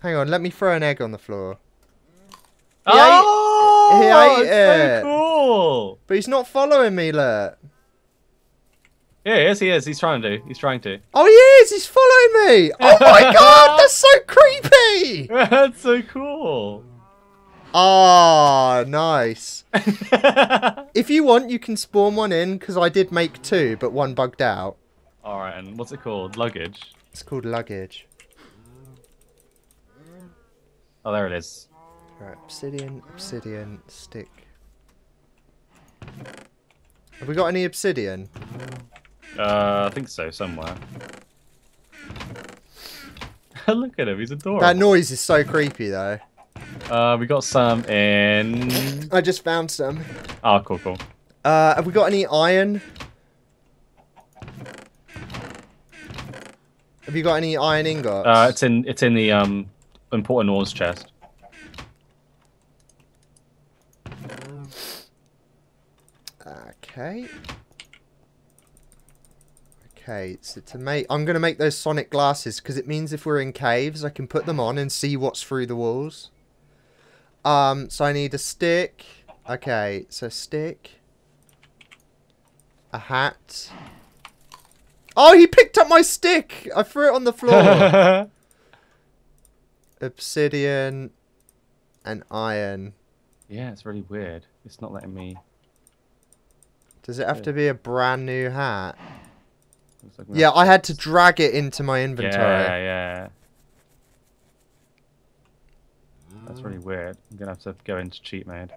Hang on, let me throw an egg on the floor. oh, he ate it's it. so cool. But he's not following me, look. Yeah, yes, he is. He's trying to. He's trying to. Oh, he is! He's following me! Oh my god, that's so creepy! That's so cool. Ah, nice. If you want, you can spawn one in, because I did make two, but one bugged out. All right, and what's it called? Luggage. It's called luggage. Oh, there it is. Right, obsidian, obsidian, stick. Have we got any obsidian? Uh, I think so, somewhere. Look at him, he's adorable. That noise is so creepy, though. uh, we got some in. I just found some. Oh, cool, cool. Uh, have we got any iron? Have you got any iron ingots? Uh, it's in it's in the um important ores chest. Okay. Okay, so to make, I'm gonna make those sonic glasses because it means if we're in caves, I can put them on and see what's through the walls. Um, so I need a stick. Okay, so stick. A hat. Oh, he picked up my stick! I threw it on the floor. Obsidian and iron. yeah, it's really weird. It's not letting me. Does it have to be a brand new hat? like Yeah, I had to drag it into my inventory. Yeah, yeah. That's really weird. I'm gonna have to go into cheat mode.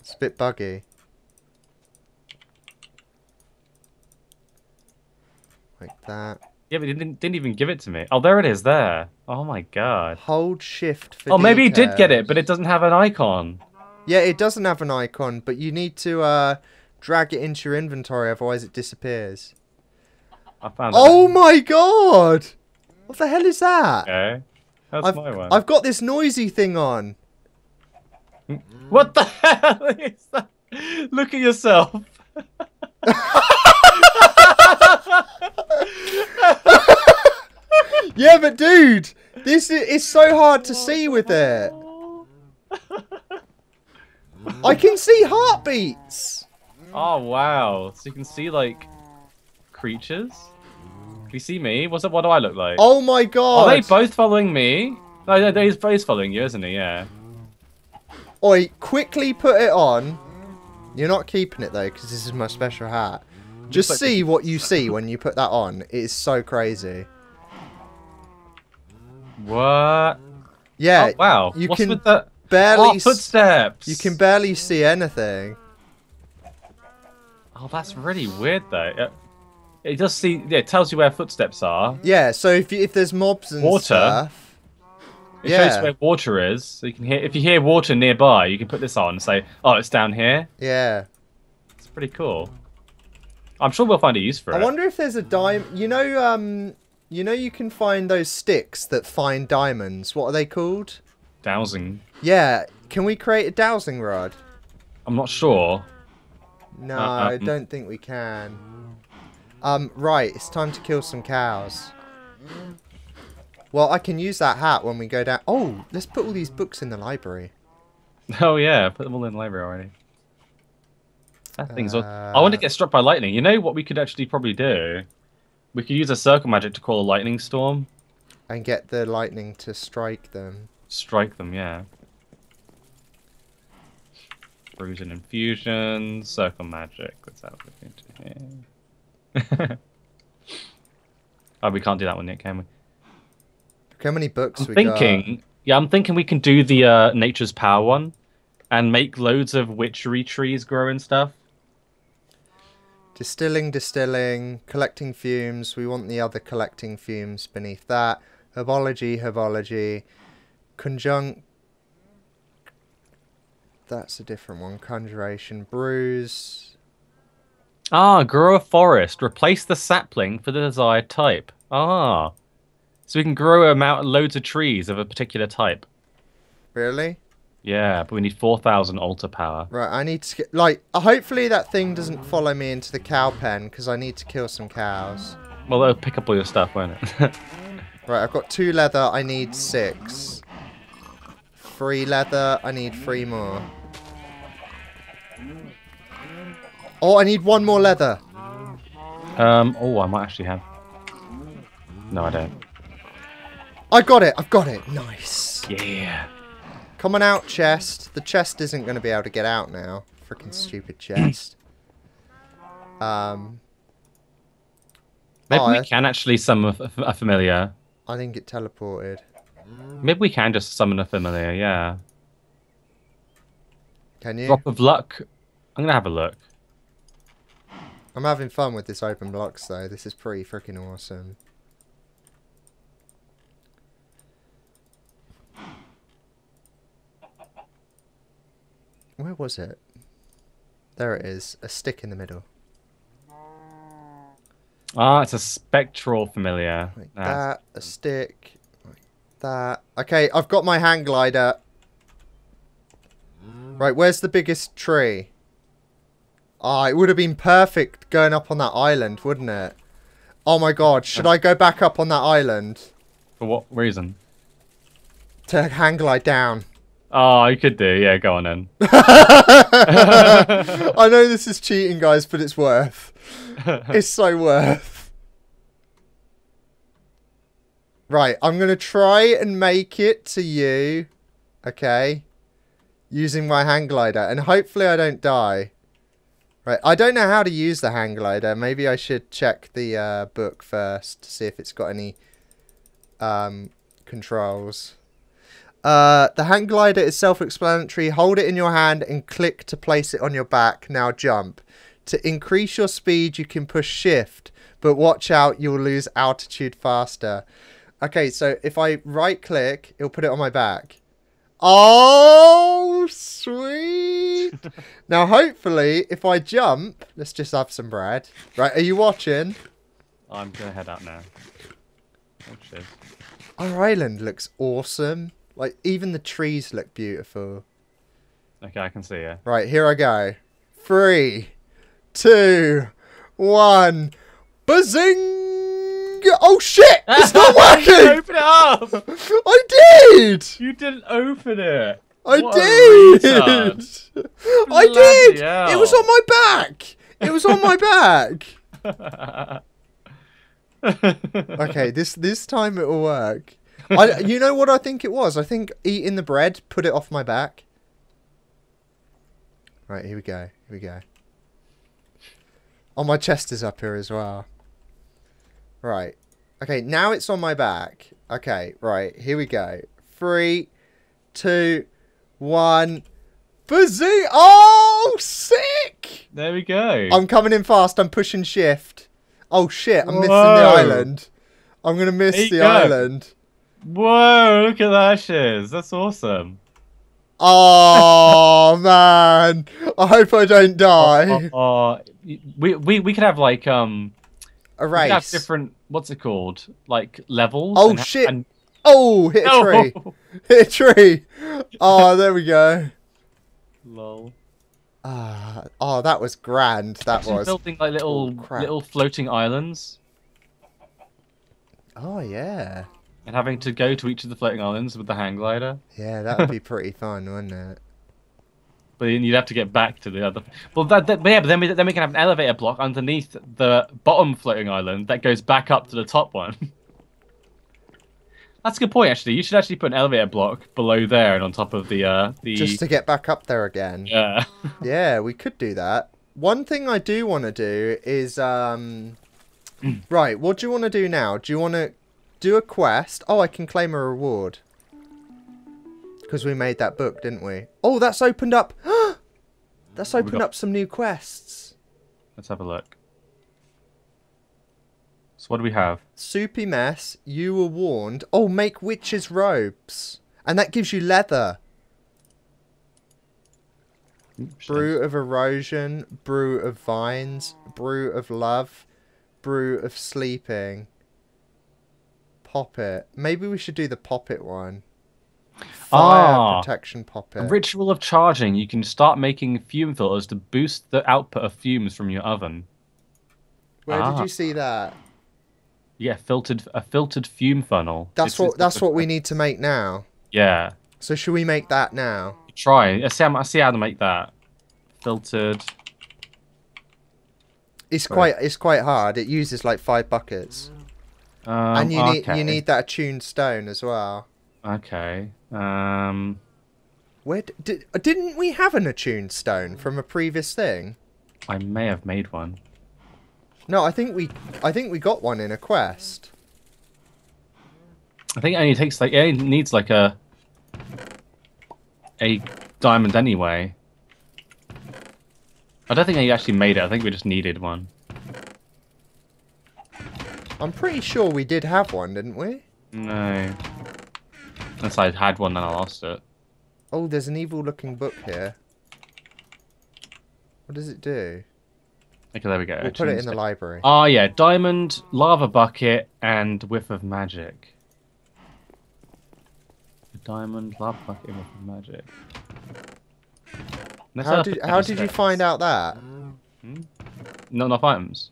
It's a bit buggy. Like that. Yeah, but he didn't, didn't even give it to me. Oh, there it is. There. Oh my god. Hold shift for Oh, maybe he did get it, but it doesn't have an icon. Yeah, it doesn't have an icon, but you need to uh, drag it into your inventory, otherwise it disappears. I found. Oh it. my god! What the hell is that? Okay. That's I've, my one. I've got this noisy thing on. What the hell is that? Look at yourself. Yeah, but dude, this is it's so hard to see with it. I can see heartbeats. Oh wow! So you can see like creatures. Can you see me? What's it? What do I look like? Oh my god! Are they both following me? No, no, he's both following you, isn't he? Yeah. Oi, quickly put it on. You're not keeping it though, because this is my special hat. Just see what you see when you put that on. It is so crazy. What? Yeah, oh, wow. you What's can with the barely. oh, footsteps? you can barely see anything. Oh, that's really weird though. It, it does see. Yeah, it tells you where footsteps are. Yeah, so if you, if there's mobs and Water? stuff, It Yeah. shows where water is, so you can hear. If you hear water nearby, you can put this on and say, "Oh, it's down here." yeah. It's pretty cool. I'm sure we'll find a use for I it. I wonder if there's a diamond. You know, um, you know, you can find those sticks that find diamonds. What are they called? Dowsing. Yeah. Can we create a dowsing rod? I'm not sure. No, Uh, I um, don't think we can. Um, right, it's time to kill some cows. Well, I can use that hat when we go down. Oh, let's put all these books in the library. Oh yeah, put them all in the library already. That thing's. aw- I want to Uh, get struck by lightning. You know what we could actually probably do? We could use a circle magic to call a lightning storm. And get the lightning to strike them. Strike them, yeah. Bruising infusion, circle magic. Let's have a look into here. oh, we can't do that one yet, can we? Look how many books I'm we thinking. Yeah, I'm thinking we can do the uh, nature's power one, and make loads of witchery trees grow and stuff. Distilling, distilling, collecting fumes. We want the other collecting fumes beneath that. Herbology, herbology. Conjunct. That's a different one. Conjuration, brews. Ah, grow a forest. Replace the sapling for the desired type. Ah, so we can grow a mount loads of trees of a particular type. Really? Yeah, but we need four thousand altar power. Right, I need to get, like, uh, hopefully that thing doesn't follow me into the cow pen, because I need to kill some cows. Well, they'll pick up all your stuff, won't it? Right, I've got two leather, I need six. three leather. I need three more. Oh, I need one more leather. Um. Oh, I might actually have. No, I don't. I got it. I've got it. Nice. Yeah. Come on out, chest. The chest isn't going to be able to get out now. Freaking stupid chest. Um, Maybe Oh, we I- can actually summon a, familiar. I think it teleported. Maybe we can just summon a familiar. Yeah. Can you? Drop of luck. I'm gonna have a look. I'm having fun with this open blocks though. This is pretty freaking awesome. Where was it? There it is. A stick in the middle. Ah, it's a spectral familiar. Like that. A stick. Like that. Okay, I've got my hang glider. Right, where's the biggest tree? Ah, it would have been perfect going up on that island, wouldn't it? Oh my god, should I go back up on that island For what reason? to hang glide down? Oh, you could do. Yeah, go on then. I know this is cheating, guys, but it's worth. It's so worth. Right, I'm going to try and make it to you. Okay. Using my hang glider. And hopefully I don't die. Right, I don't know how to use the hang glider. Maybe I should check the uh, book first to see if it's got any um, controls. Uh, the hang glider is self-explanatory. Hold it in your hand and click to place it on your back. Now jump. To increase your speed, you can push shift, but watch out, you'll lose altitude faster. Okay, so if I right click, it'll put it on my back. Oh, sweet. now, hopefully, if I jump, let's just have some bread. Right, are you watching? I'm gonna head out now. Watch this. Our island looks awesome. Like, even the trees look beautiful. Okay, I can see it. Right, here I go. Three, two, one. Bazing! Oh shit! It's not working! Open it up! I did! You didn't open it. I What did! I did! Bloody It was on my back! It was on my back! Okay, this this time it will work. I, you know what I think it was? I think eating the bread put it off my back. Right, here we go. Here we go. Oh, my chest is up here as well. Right. Okay, now it's on my back. Okay, right. Here we go. Three, two, one. Bazoo! Oh, sick! There we go. I'm coming in fast. I'm pushing shift. Oh shit! I'm missing the island. I'm gonna miss the go. island. Whoa, look at that shiz. That's awesome. Oh man! I hope I don't die. Oh, oh, we, we we could have like um A we could have race. different what's it called? Like levels. Oh, and shit. and- Oh, hit a tree! Hit a tree! Oh, there we go. Lol. Ah, oh, that was grand. That was. building like little Oh, little floating islands Oh yeah, and having to go to each of the floating islands with the hang glider. yeah. That would be pretty fun, wouldn't it? But then you'd have to get back to the other. Well, that, that but yeah, but then we then we can have an elevator block underneath the bottom floating island that goes back up to the top one. That's a good point, actually. You should actually put an elevator block below there and on top of the uh the. Just to get back up there again. yeah. Yeah, we could do that. One thing I do want to do is um right, what do you want to do now? Do you want to do a quest? Oh, I can claim a reward. Cuz we made that book, didn't we? Oh, that's opened up. that's opened up some new quests. Let's have a look. So what do we have? Soupy mess, you were warned. Oh, make witches robes. And that gives you leather. Brew of erosion, brew of vines, brew of love, brew of sleeping. Poppet. Maybe we should do the poppet one. Fire Ah. protection poppet. Ritual of charging. You can start making fume filters to boost the output of fumes from your oven. Where did Ah. you see that? Yeah, filtered a filtered fume funnel. That's what that's what we need to make now. Yeah. So should we make that now? Try. Let's see how, let's see how to make that. Filtered. It's Sorry. quite it's quite hard. It uses like five buckets, Um, and you need you need that attuned stone as well. Okay. Um. Where d- did didn't we have an attuned stone from a previous thing? I may have made one. No, I think we I think we got one in a quest. I think it only takes like it needs like a a diamond anyway. I don't think I actually made it. I think we just needed one. I'm pretty sure we did have one, didn't we? No. Unless I had one and I lost it. Oh, there's an evil looking book here. What does it do? Okay, there we go. We'll put it in the library. Oh yeah, diamond, lava bucket, and whiff of magic. Diamond, lava bucket, and whiff of magic. Let's How did how did you find out that? Hmm? Not enough items.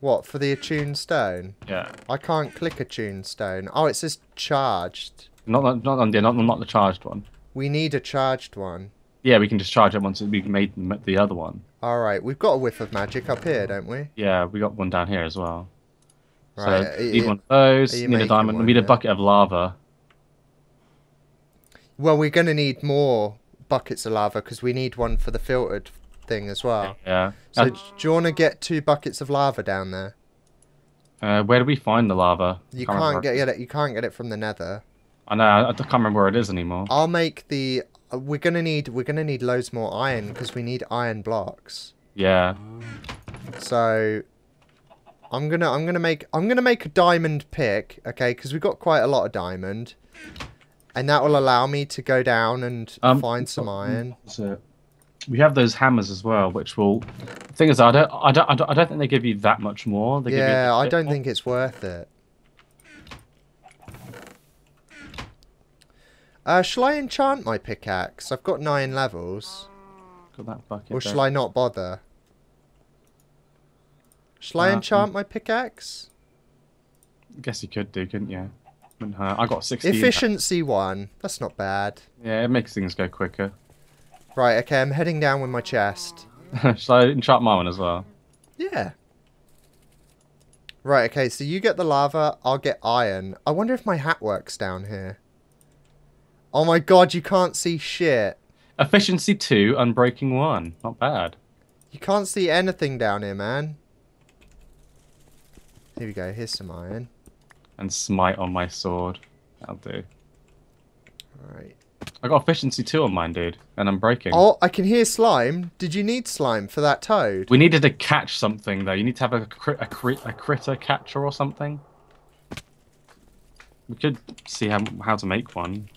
What for the attuned stone? Yeah. I can't click attuned stone. Oh, it says charged. Not not not, yeah, not not the charged one. We need a charged one. Yeah, we can just charge it once we've made the other one. All right, we've got a whiff of magic up here, don't we? Yeah, we got one down here as well. Right. So need one of those. Need a diamond. one, we need a yeah? bucket of lava. Well, we're gonna need more buckets of lava because we need one for the filtered thing as well. Yeah. So, Uh, do you want to get two buckets of lava down there? uh, where do we find the lava? You Can't can't remember. get it. You can't get it from the Nether. I know. I, I can't remember where it is anymore. I'll make the. Uh, we're gonna need. We're gonna need loads more iron because we need iron blocks. Yeah. So, I'm gonna. I'm gonna make. I'm gonna make a diamond pick. Okay, because we've got quite a lot of diamond, and that will allow me to go down and Um, find some iron. So we have those hammers as well, which will. The thing is, I don't, I don't, I don't, I don't think they give you that much more. They Yeah, I don't more. think it's worth it. Uh, shall I enchant my pickaxe? I've got nine levels. Got that bucket. Or there. shall I not bother? Shall I Uh, enchant my pickaxe? I guess you could do, couldn't you? Wouldn't hurt. I got sixteen. Efficiency one. That's not bad. Yeah, it makes things go quicker. Right, okay, I'm heading down with my chest. shall I enchant my one as well? Yeah. Right, okay, so you get the lava, I'll get iron. I wonder if my hat works down here. Oh my god, you can't see shit. Efficiency two, unbreaking one. Not bad. You can't see anything down here, man. Here we go, here's some iron. And smite on my sword. That'll do. Alright. I got efficiency two on mine, dude, and unbreaking. Oh, I can hear slime. Did you need slime for that toad? We needed to catch something though. You need to have a crit, a, crit, a critter catcher or something. We could see how how to make one.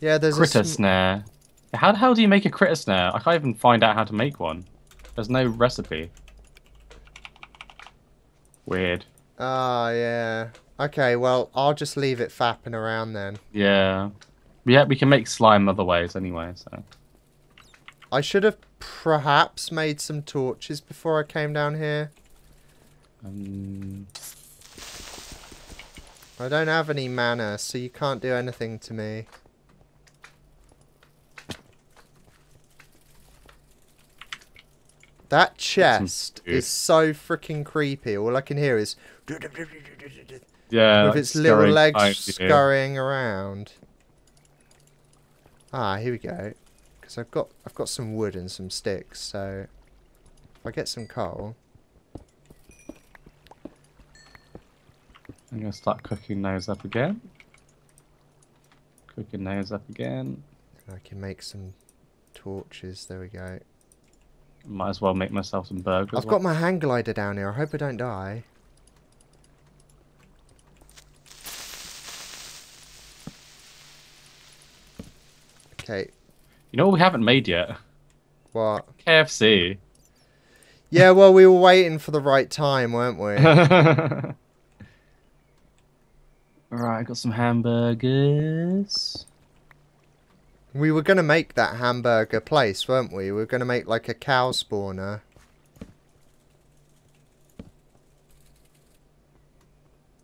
Yeah, there's critter a snare. How the hell do you make a critter snare? I can't even find out how to make one. There's no recipe. Weird. Ah, yeah. Okay, well, I'll just leave it fapping around then. Yeah. Yeah, we can make slime other ways anyway. So I should have perhaps made some torches before I came down here. um, I don't have any mana, so you can't do anything to me. That chest is so freaking creepy. All I can hear is yeah, with like its little legs scurrying around. Ah, here we go. Because I've got I've got some wood and some sticks, so if I get some coal. I'm gonna start cooking those up again. Cooking those up again. I can make some torches. There we go. Might as well make myself some burgers. I've got my hang glider down here. I hope I don't die. Okay, You know what we haven't made yet? what? KFC. Yeah, well, we were waiting for the right time, weren't we? Alright, I got some hamburgers. we were going to make that hamburger place, weren't we? We were going to make like a cow spawner.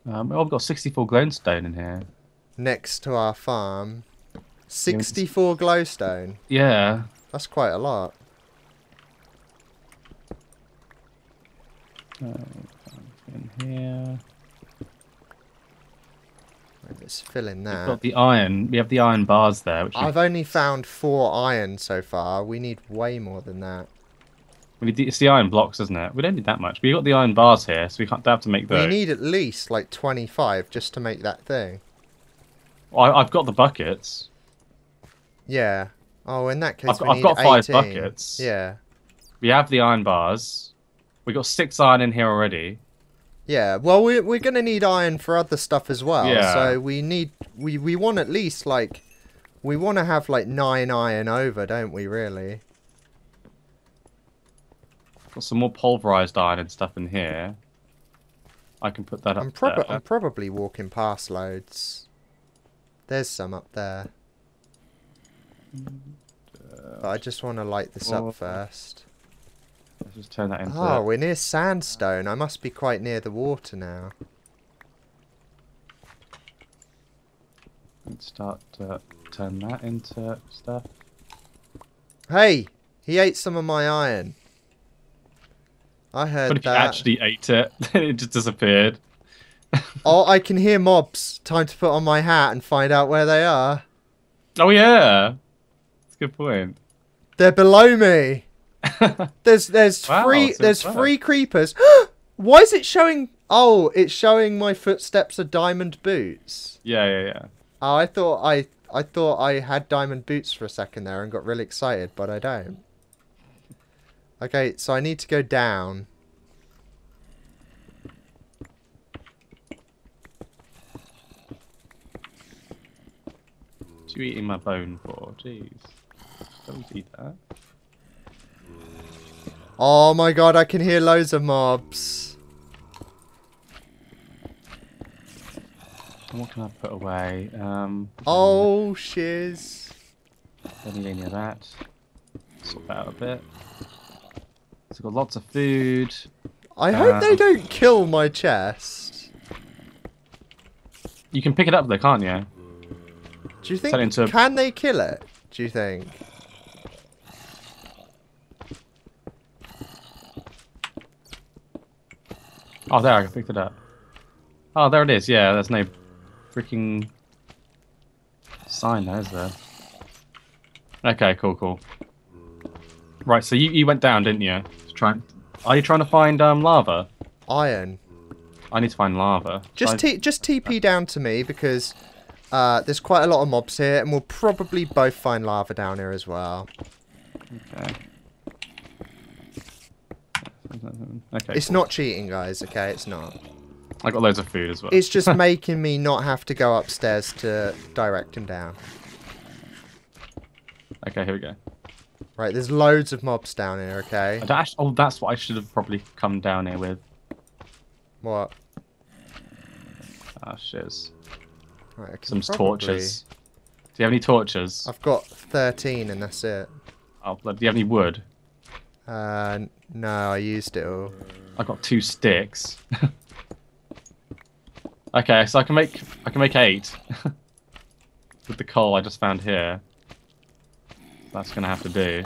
Um, oh, I've got 64 glowstone in here. next to our farm. 64 glowstone. Yeah. That's quite a lot. Uh, in here. Let's fill in We've that. got the iron. We have the iron bars there. Which I've only found four iron so far. We need way more than that. we need the, it's the iron blocks, isn't it? We don't need that much. We got the iron bars here, so we can't have to make those. We need at least like 25 just to make that thing. I, I've got the buckets. Yeah. Oh, in that case, I've I've need got five 18. buckets. Yeah. We have the iron bars. We got six iron in here already. Yeah. Well, we're we're gonna need iron for other stuff as well. Yeah. So we need we we want at least like we want to have like nine iron over, don't we? Really? Got some more pulverized iron and stuff in here. I can put that up I'm prob there. I'm probably walking past loads. There's some up there. But I just want to light this Oh. up first. Let's just turn that into. Oh, we're near sandstone. I must be quite near the water now. Let's start to turn that into stuff. Hey, he ate some of my iron. I heard But that. actually ate it, it just disappeared. Oh, I can hear mobs. Time to put on my hat and find out where they are. Oh yeah, good point. They're below me. There's there's Wow, three so there's clever. three creepers. Why is it showing? Oh, it's showing my footsteps are diamond boots. Yeah, yeah, yeah. Oh, I thought I I thought I had diamond boots for a second there and got really excited, but I don't. Okay, so I need to go down. What are you eating my bone for? Jeez. Don't eat that. Oh my god, I can hear loads of mobs. What can I put away? Um. Oh shiz. Don't need any of that. Sort that out a bit. So got lots of food. I hope they Um, don't kill my chest. You can pick it up though, can't you? Do you think it into a- can they kill it? Do you think? Oh, there, I picked it up. Oh, there it is. Yeah, there's no freaking sign there, is there? Okay, cool, cool. Right, so you, you went down, didn't you? To try, are you trying to find um lava? Iron. I need to find lava. Just I- t- just TP down to me because uh, there's quite a lot of mobs here, and we'll probably both find lava down here as well. Okay. Okay. It's not cheating, guys. Okay, it's not. I got loads of food as well. It's just making me not have to go upstairs to direct him down. Okay, here we go. Right, there's loads of mobs down here. Okay. I don't actu- oh, that's what I should have probably come down here with. What? Ah, shiz. Right, Some probably- torches. Do you have any torches? I've got 13, and that's it. Oh, do you have any wood? Uh, no, I used it all. I've got two sticks. okay, so I can make I can make eight with the coal I just found here. That's gonna have to do.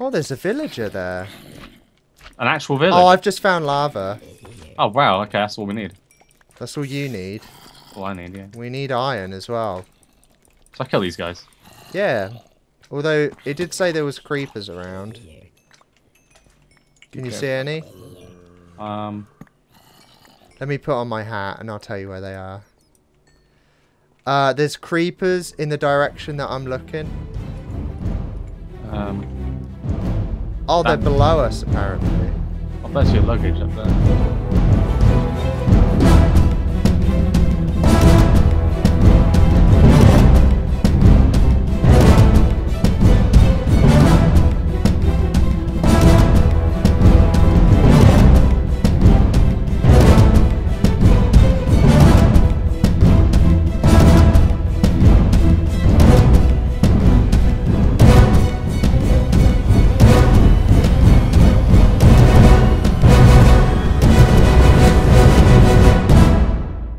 Oh, there's a villager there. An actual village. Oh, I've just found lava. Oh wow. Okay, that's all we need. That's all you need. All I need. Yeah. We need iron as well. So I kill these guys. Yeah. Although it did say there was creepers around. Can you see any? Um. Let me put on my hat and I'll tell you where they are. Uh, there's creepers in the direction that I'm looking. Um. Oh, they're below us apparently. Oh, there's your luggage up there.